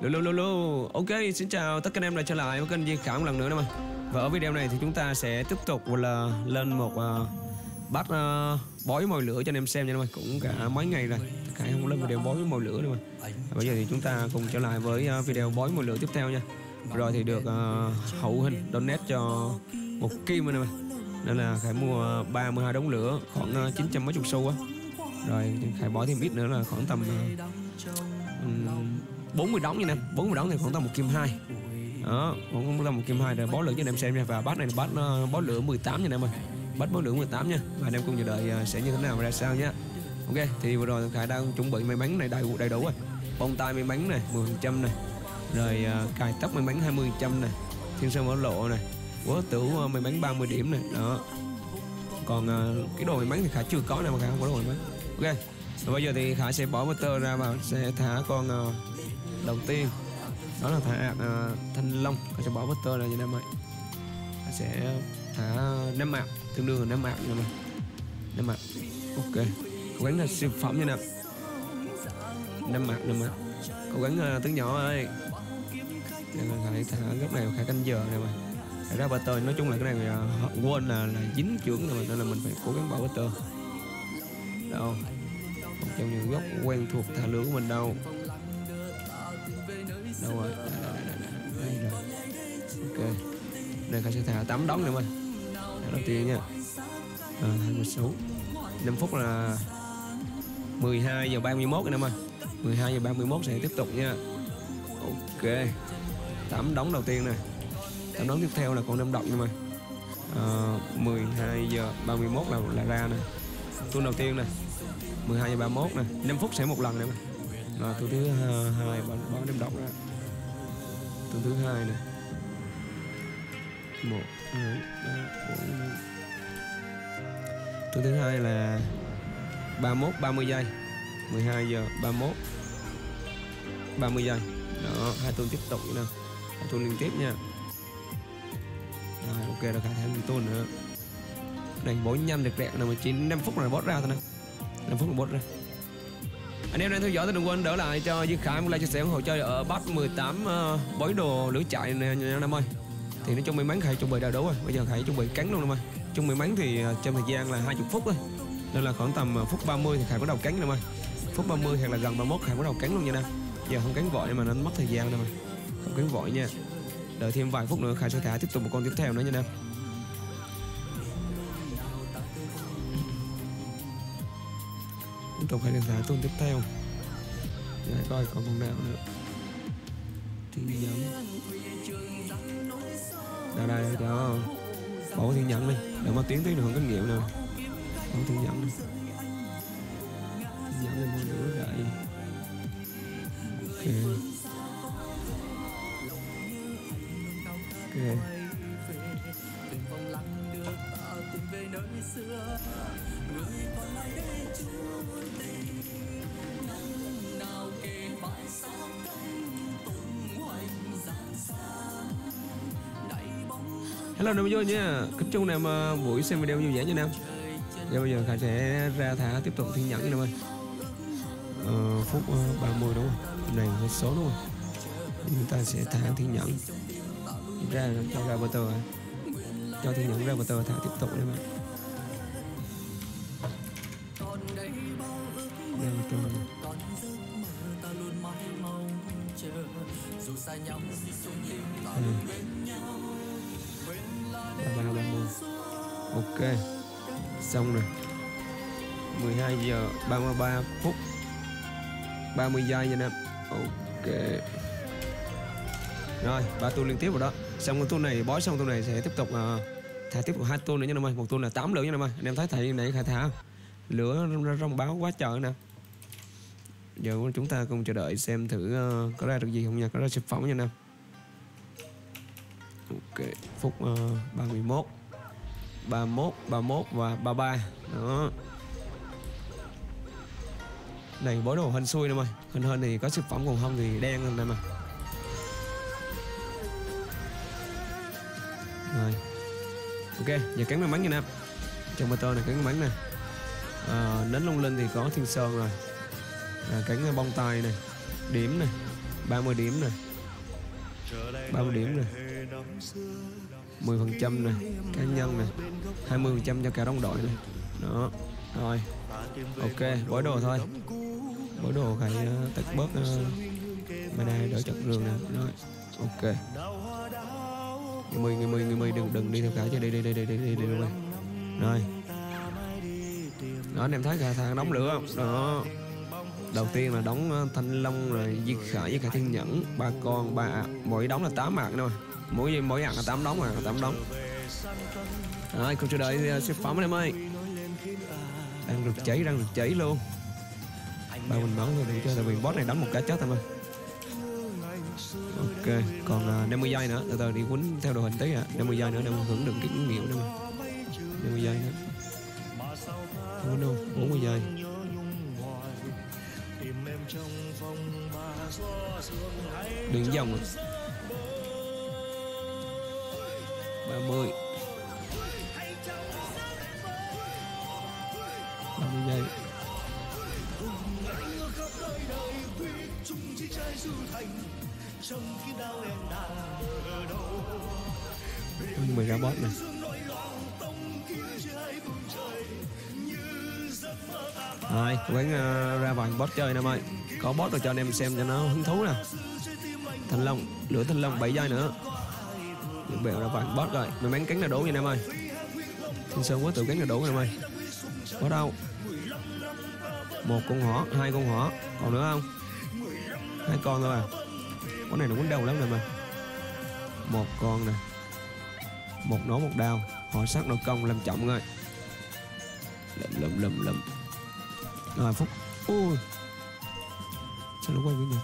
Lô lô lô Ok xin chào tất cả anh em đã trở lại với kênh Duy Khảo một lần nữa nè mà. Và ở video này thì chúng ta sẽ tiếp tục là lên một uh, bát uh, bói mồi lửa cho anh em xem nha mọi Cũng cả mấy ngày rồi Khả không lên video bói mồi lửa nữa mà. Bây giờ thì chúng ta cùng trở lại với uh, video bói mồi lửa tiếp theo nha. Rồi thì được uh, hậu hình donate cho một kim rồi nè mà Nên là Khải mua 32 đống lửa khoảng uh, 900 mấy chục xu á. Rồi Khải bói thêm ít nữa là khoảng tầm uh, um, 40 đóng như nè 40 đóng thì khoảng tầm một kim hai. Đó cũng là một kim hai. Rồi bó lửa cho anh em xem nha. Và bát này là bát uh, bó lửa 18 nha anh em ơi. Bát bó lửa 18 nha. Và anh em cùng chờ đợi uh, sẽ như thế nào và ra sao nhé ok thì vừa rồi khải đang chuẩn bị may mắn này đầy đầy đủ rồi. Bông tai may mắn này 10 trăm này. Rồi uh, cài tóc may mắn 20 trăm này. Thiên sơn mở lộ này. Quá tử uh, may mắn 30 điểm này. Đó. Còn uh, cái đồ may mắn thì khải chưa có nè mà khải không có đồ may mắn. Ok và bây giờ thì khải sẽ bỏ motor ra và sẽ thả con uh, đầu tiên. Đó là thả uh, ờ, thanh long. Khải sẽ bỏ butter là như nam ơi khải sẽ thả ném mạc tương đương là ném mạc như này ném mạc ok. Cố gắng là siêu phẩm như nè ném mạc ném mạc cố gắng ờ, uh, tiếng nhỏ ơi. Phải thả góc này khải canh giờ này mày khải ra butter nói chung là cái này họ quên là là dính trưởng rồi nên là mình phải cố gắng bỏ butter đâu? Một trong những góc quen thuộc thả lửa của mình đâu đâu rồi. Đây, rồi. Ok. Đây khai sẽ thả 8 đóng nữa mà đầu tiên nha. À, 26 5 phút là 12 giờ 31 anh em ơi 12 giờ 31 sẽ tiếp tục nha. Ok. 8 đóng đầu tiên này 8 đóng tiếp theo là còn 5 động nha mà à, 12 giờ 31 là là ra nè. Tuần đầu tiên này 12 giờ 31 nè. 5 phút sẽ một lần nè mà rồi tuần thứ ờ, hai bán bán đêm đọc ra tuần thứ hai này. Một, hai, ba, bốn, năm. Tuần thứ hai là 31 30 giây. 12 giờ 31 30 giây. Đó, hai tuần tiếp tục nữa hai tuần liên tiếp nha. Rồi, ok, rồi cả thêm tuần nữa. Này bốn nhanh được đẹp là 19 5 phút là bót ra thôi nè. 5 phút là bót ra anh em đang theo dõi thì đừng quên đỡ lại cho Duy Khải một like chia sẻ ủng hộ chơi ở bắt 18 uh, bói đồ lửa chạy này nha anh ơi. Thì nói chung may mắn Khải chuẩn bị đầy đủ rồi. Bây giờ Khải chuẩn bị cắn luôn em ơi. Chung may mắn thì ờ, trong thời gian là 20 phút thôi. Nên là khoảng tầm ờ, phút 30 thì Khải bắt đầu cắn em ơi. Phút 30 hoặc là gần 31 Khải bắt đầu cắn luôn nha nè giờ không cắn vội mà nó mất thời gian nè ơi. Không cắn vội nha. Đợi thêm vài phút nữa Khải sẽ thả tiếp tục một con tiếp theo nữa nha nè tổng hay Khải giá tuần tiếp theo. Để coi còn vòng nào nữa. Thiên nhẫn đây đây đó bỏ thiên nhẫn đi. Để mà tiến tới đường không kinh nghiệm nào, bỏ thiên nhẫn đi. Thiên nhẫn lên một nữa đợi ok. Ok. hello nam vô nha. Kính chúc nam ờ, buổi xem video vui vẻ nha nam. Và bây giờ khải sẽ ra thả tiếp tục thiên nhẫn nha nam ơi. Ờ, phút ờ, 30 đúng không? Này hết số đúng không? Chúng ta sẽ thả thiên nhẫn. Ra cho ra bờ tờ. Cho thiên nhẫn ra bờ tờ thả tiếp tục em ạ ra bờ tờ. Dù xa nhau, dù chung nhịp, ta luôn bên nhau 33 30 ok. Xong rồi. 12 giờ 33 phút. 30 giây nha em ok. Rồi ba tu liên tiếp rồi đó. Xong cái tu này bói xong tu này sẽ tiếp tục uh, thả tiếp hai tu nữa nha em ơi. Một tu là 8 lửa nha em ơi. Anh em thấy thầy này khai thả lửa rong báo quá trời nè. Giờ chúng ta cùng chờ đợi xem thử uh, có ra được gì không nha. Có ra sản phẩm nha em ok phút uh, 31 31 31 và 33 đó. Này bối đồ hên xui nè mày. Hên hên thì có sản phẩm còn không thì đen lên đây mà rồi. Ok giờ cắn may mắn nha nam trong motor này cắn may mắn nè. À, nến lung linh thì có thiên sơn rồi. À, cắn bông tai này. Điểm này. 30 điểm nè 30 điểm nè 10 phần trăm này cá nhân này 20 phần trăm cho cả đồng đội này đó rồi. Ok bối đồ thôi. Bối đồ phải uh, ờ, tắt bớt uh, mana đỡ chặt đường nè. Rồi ok. Người mười người mười người mười đừng đừng đi theo cả cho đi đi đi đi đi đi đi luôn rồi. Đó anh em thấy cả thằng đóng lửa không? Đó. Đầu tiên là đóng ờ, thanh long rồi diệt khải với cả thiên nhẫn. Ba con ba mỗi đóng là 8 mạng thôi mỗi mỗi dạng là 8 đóng mà tám đóng. Rồi không chờ đợi siêu phẩm em ơi. Đang được cháy đang được cháy luôn. Ba mình bắn thôi để cho tại vì boss này đánh một cái chết em ơi. Ok còn uh, 50 giây nữa. Từ từ đi quýnh theo đồ hình tí ạ. À 50 giây nữa để hưởng được cái kinh nghiệm nữa mà 50 giây nữa. Không đâu 40 giây đường dòng 30 30 giây mười ra bot này rồi quán uh, ờ, ra vài bot chơi em ơi có bot rồi cho anh em xem cho nó hứng thú nè. Thanh long lửa thanh long 7 giây nữa bèo ra vài bót rồi. Mình bán cắn là đủ nha em ơi? Thiên sơn quá tự cắn là đủ em ơi? Có đâu. Một con hỏ hai con hỏ còn nữa không? Hai con thôi à. Con này nó cũng đầu lắm nè mà một con nè. Một nổ, một đao. Họ sát nội công làm trọng rồi lụm lụm lụm lụm. Rồi phút ui. Sao nó quay cái gì?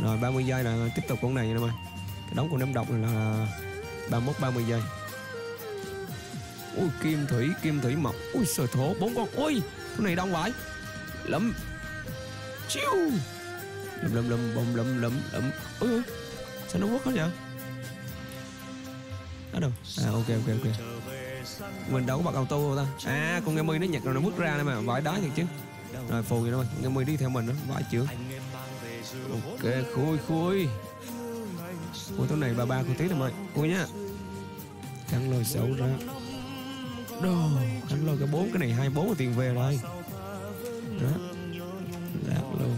Rồi 30 giây là tiếp tục con này nha em ơi đóng con ném độc là 31 30 giây. Ui kim thủy kim thủy mộc ui sờ thổ bốn con. Ui con này đông vậy Lâm, chiu. Lâm lâm lâm bông lâm lâm lụm ui sao nó quất hết vậy? Ở đâu à ok ok ok. Mình đâu có bật auto ta. À con nghe mi nó nhặt rồi nó bước ra nè mà vải đá thiệt chứ. Rồi phù vậy thôi. Nghe mi đi theo mình đó vải chưa ok khui khui. Ủa tối này bà ba con tí em ơi. Ui nhá. Khăn lôi xấu ra. Đồ Khăn lôi cái bốn cái này, hai bốn tiền về rồi. Đó. Lát luôn.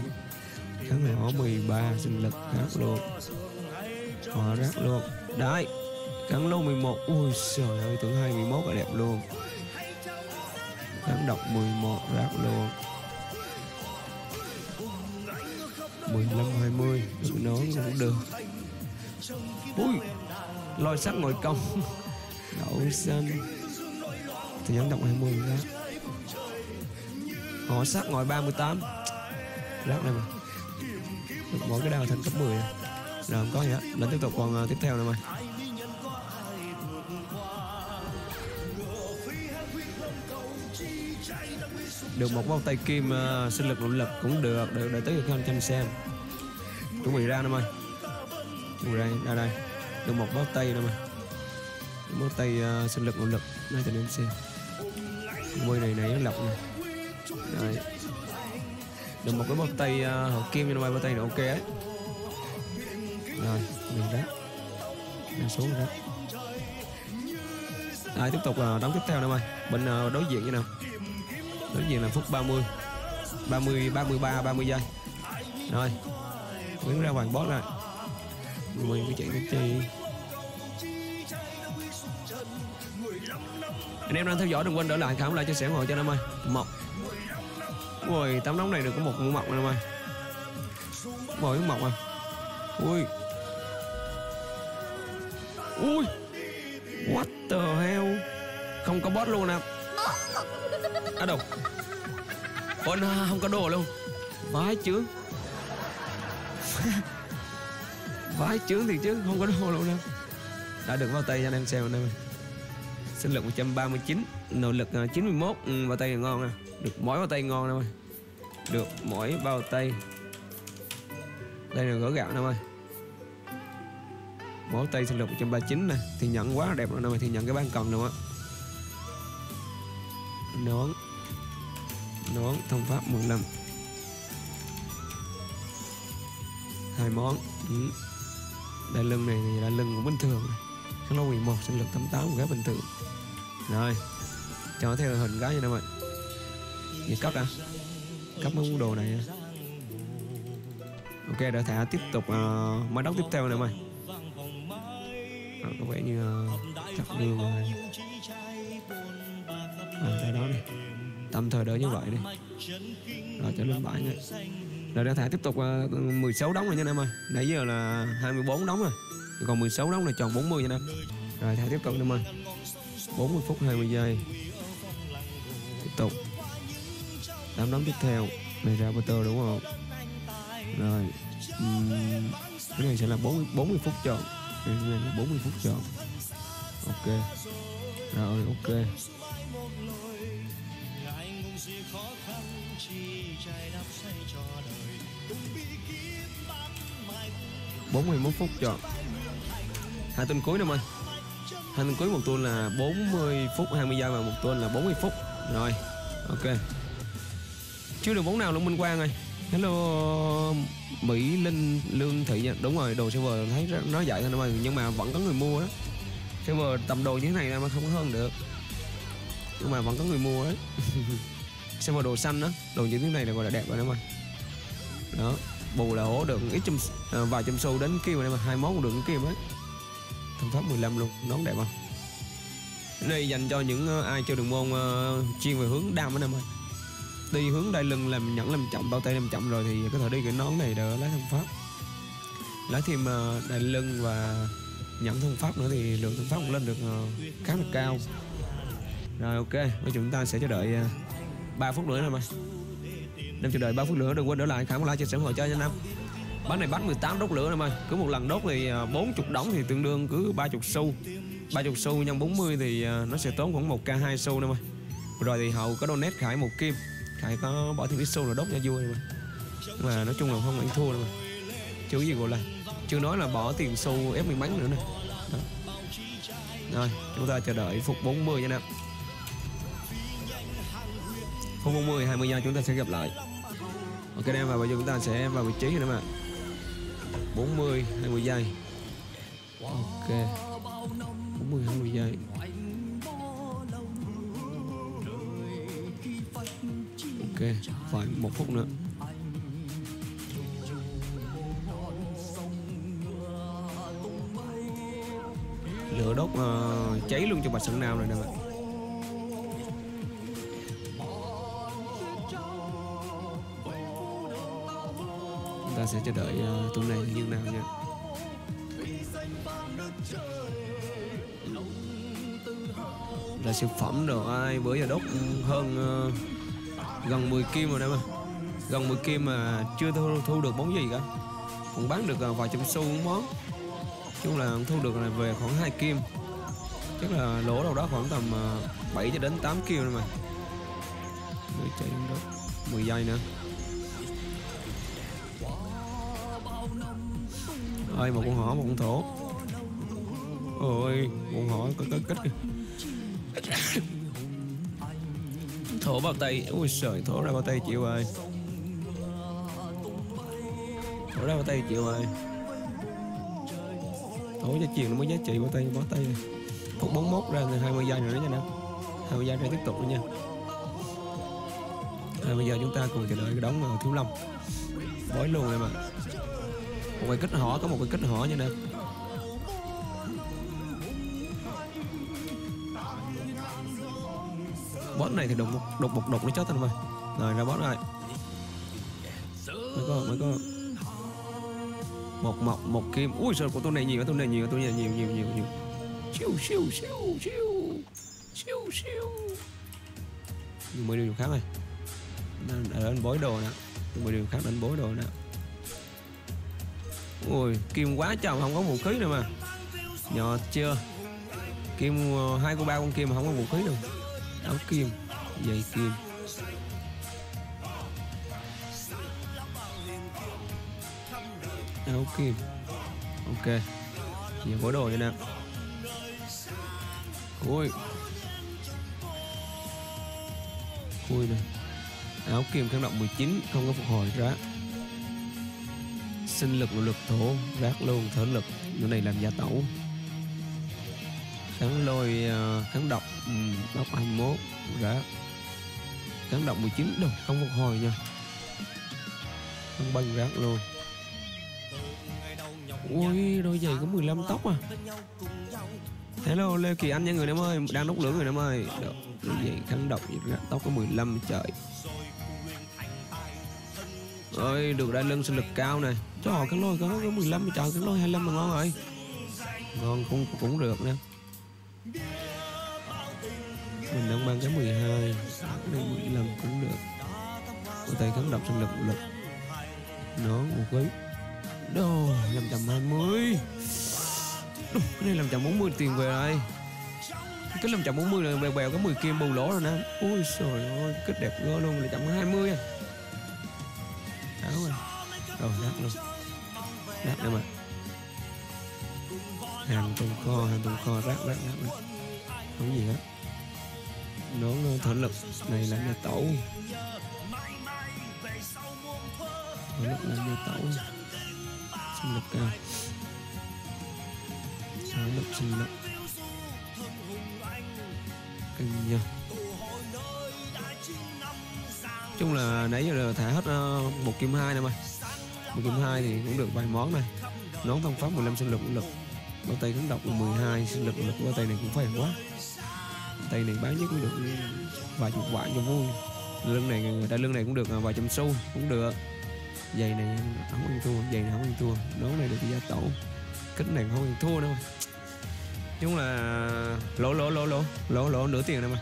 Khăn này họ 13 sinh lực rác luôn. Họ rác luôn. Đấy Khăn lô 11 Ui trời ơi, tưởng 21 là đẹp luôn. Khăn độc 11 rác luôn. 15 20 Được nó cũng được. Ui lòi sắt ngồi công. Đậu xanh. Thì dẫn động 20 ra Họ sắt ngồi 38 Rác này mà. Mỗi cái đào thành cấp 10. À. Rồi không có gì hết. Lần tiếp tục còn uh, tiếp theo nè mày được một bao tay kim uh, sinh lực nội lực cũng được. Được đợi tới được anh chăm xem. Chuẩn bị ra nè mày chuẩn bị ra ra đây được một bao tay đâu mà. Bao tay uh, sinh lực nguồn lực đây cho nên xem môi này này nó lọc nè. Đấy. được một cái bao tay ờ, uh, hậu kim cho mày bao tay là ok ấy. Rồi mình đó mình xuống rồi đó Đây tiếp tục uh, đóng tiếp theo nè mày. Bên uh, đối diện như nào? Đối diện là phút 30 30 33 30 giây. Rồi. Nguyễn ra hoàng boss lại. Mình cứ chạy cái chi? Anh em đang theo dõi đừng quên đỡ lại cảm lại chia sẻ ủng hộ cho năm ơi. Mọc ui, tấm nóng này được có một mũ mọc anh ơi. Mỗi mọc à. Ui. Ui. What the hell? Không có boss luôn nè. À đâu? Ôi không có đồ luôn. Vãi chướng Vãi chướng thì chứ, Không có đồ luôn nè. Đã được vào tay cho anh em xem anh em Sinh lực 139 nỗ lực à, 91 ừ, bao tay ngon à. Được mỗi bao tay ngon em ơi. Được mỗi bao tay. Đây là gỡ gạo em ơi. Mỗi tay sinh lực 139 nè. Thì nhận quá đẹp rồi nè Thì nhận cái ban cầm luôn á. Nón Nón thông pháp 15 hai món. Ừ. đai lưng này thì đai lưng cũng bình thường này. lông 11 sinh lực 88 khá bình thường rồi cho theo hình cái như nào mày gì cấp à? Cấp mấy món đồ này à. ok đã thả tiếp tục uh, máy đóng tiếp theo này mày à, có vẻ như uh, chắc đường rồi à, đây đó này tạm thời đỡ như vậy đi. Rồi cho lên bãi nữa rồi đã thả tiếp tục ờ, uh, 16 đóng rồi nha em ơi. Nãy giờ là 24 đóng rồi. Còn 16 đóng là tròn 40 nha em rồi thả tiếp tục em ơi. 40 phút 20 giây tiếp tục. 8 đóng tiếp theo. Này ra butter đúng không? Rồi. Uhm, cái này sẽ là 40, 40 phút chọn. Cái này là 40 phút chọn. Ok. Rồi ok. bốn mươi phút chọn. Hai tuần cuối năm ơi hai cuối một tuần là 40 phút 20 giây và một tuần là 40 phút. Rồi ok. Chưa được bốn nào luôn minh quang ơi. Hello mỹ linh lương thị nha. Đúng rồi đồ server thấy nó vậy thôi mà nhưng mà vẫn có người mua đó. Server tầm đồ như thế này mà không có hơn được. Nhưng mà vẫn có người mua đấy. Server đồ xanh đó đồ như thế này là gọi là đẹp rồi đó mà. Đó bù là hổ được ít trăm à, vài trăm xu đến kia này mà hai món cũng được kia đấy thâm pháp 15 luôn nón đẹp không? Đây dành cho những ờ, ai chơi đường môn uh, chuyên về hướng đam anh em ơi. Đi hướng đai lưng làm nhẫn làm chậm bao tay làm chậm rồi thì có thể đi cái nón này đỡ lấy thân pháp lấy thêm uh, đai lưng và nhẫn thân pháp nữa thì lượng thân pháp cũng lên được uh, khá là cao. Rồi ok bây chúng ta sẽ chờ đợi uh, 3 phút nữa nè mày Nam chờ đợi 3 phút nữa đừng quên đỡ lại khả một like chia sẻ ủng hộ cho anh Nam bán này bán 18 đốt lửa em ơi. Cứ một lần đốt thì à, 40 đóng thì tương đương cứ 30 xu. 30 xu nhân 40 thì à, nó sẽ tốn khoảng 1k 2 xu em ơi. Rồi thì hậu có donate Khải một kim. Khải có bỏ thêm ít xu là đốt cho vui em ơi. Mà nói chung là không ăn thua đâu mà Chứ gì gọi là, Chưa nói là bỏ tiền xu ép miếng bánh nữa nè. Đó. Rồi, chúng ta chờ đợi phục 40 nha nè. Phút 40 20 giây chúng ta sẽ gặp lại. Ok em và bây giờ chúng ta sẽ vào vị trí rồi em ạ. 40 20 giây. Ok. 40 20 giây. Ok phải một phút nữa. Lửa đốt uh, cháy luôn cho bạch sẵn nào này nè. Sẽ chờ đợi uh, tuần này như nào nha. Là siêu phẩm rồi ai bữa giờ đốt hơn uh, gần 10 kim rồi đấy mà gần 10 kim mà chưa thu, thu được món gì cả. Cũng bán được uh, vài trăm xu món chung là thu được là về khoảng 2 kim. Chắc là lỗ đâu đó khoảng tầm uh, 7 cho đến 8 kim rồi mà. 10 chạy đó 10 giây nữa. Ơi một con hỏ một con thổ? Ôi con hỏ có có kích kìa thổ bao tay ui trời thổ ra bao tay chịu ơi thổ ra bao tay chịu ơi thổ cho chiều nó mới giá trị bao tay bao tay. Phút 41 ra hai mươi giây nữa đó nha hai 20 giây ra tiếp tục nữa nha. À, bây giờ chúng ta cùng chờ đợi cái đóng ờ, thiếu lâm. Bói luôn em ạ. à một cái kích họ có một cái kích họ như nè. Boss này thì đục một đục một đục nó chết anh ơi rồi, ra boss rồi. Mới có mới có. Một mọc một kim. Ui sao của tôi này nhiều, tôi này nhiều, tôi này nhiều nhiều nhiều nhiều. Siêu siêu siêu siêu. Siêu siêu. Mười điều khác này ở anh bối đồ nè. Mười điều khác đánh bối đồ nè ui, kim quá trời không có vũ khí nữa mà. Nhỏ chưa? Kim ờ, hai con ba con kim mà không có vũ khí đâu. Áo kim dây kim. Áo kim. Ok. Nhiều có đồ như nè. Ui. Ui này áo kim kháng động 19 không có phục hồi ra sinh lực lực thổ rác luôn thở lực. Chỗ này làm gia tẩu kháng lôi ờ, kháng độc ừ, báo ừ, 21 rác. Kháng độc 19 đâu không phục hồi nha. Không băng rác luôn. Ui đôi giày có 15 tóc à. Hello lê kỳ anh nha người em ơi. Đang đốt lửa người em ơi. Đôi giày kháng độc rác tóc có 15 trời ơi được đai lưng sinh lực cao này. Cho họ cái lôi có có 15 trời cái lôi 25 mà ngon rồi. Ngon cũng cũng được nè. Mình đang mang cái 12 cái 15 cũng được. Có tay kháng độc sinh lực lực. Nó một quý. Đồ 520 Đồ, cái này 540 tiền về đây. Cái 540 là bèo bèo có 10 kim bù lỗ rồi nè. Ui trời ơi kết đẹp gơ luôn là 120 à rồi. Rồi đắt luôn. Đắt nữa mà. Hàng tồn kho hàng tồn kho rác rác rác rác không gì hết. Nón thổ lực. Này là nhà tẩu. Thổ lực là nhà tẩu. Sinh lực cao. Thở lực, sinh lực. Cân nhau chung là nãy giờ thả hết ờ, một kim hai nè mà một kim hai thì cũng được vài món này. Nón thông pháp 15 sinh lực lực. Bao tay cứng độc 12 sinh lực lực. Bao tay này cũng phải quá. Tay này bán nhất cũng được vài chục vạn cho vui. Lưng này, đai lưng này cũng được ờ, vài trăm xu cũng được. Giày này không ăn thua, giày này không ăn thua. Nón này được gia tổ kính này không ăn thua đâu chung là lỗ lỗ lỗ lỗ. Lỗ lỗ, nửa tiền này mà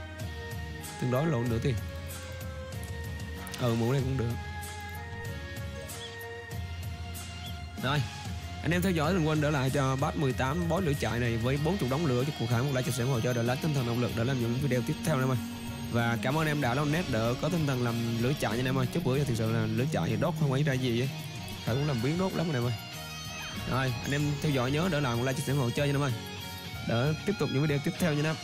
tương đối lỗ, nửa tiền ừ mũ này cũng được. Rồi, anh em theo dõi đừng quên đỡ lại cho bát 18 bói lửa chạy này với 40 đống lửa cho cuộc khải một like chia sẻ ủng cho đỡ lát tinh thần động lực để làm những video tiếp theo em ơi. Và cảm ơn em đã lâu nét đỡ có tinh thần làm lửa chạy nha em ơi. Chút bữa thực sự là lửa chạy thì đốt không ấy ra gì ấy. khải cũng làm biến đốt lắm em ơi. Rồi, anh em theo dõi nhớ đỡ lại một like chia sẻ ủng hộ chơi nha em ơi. Đỡ tiếp tục những video tiếp theo nha em.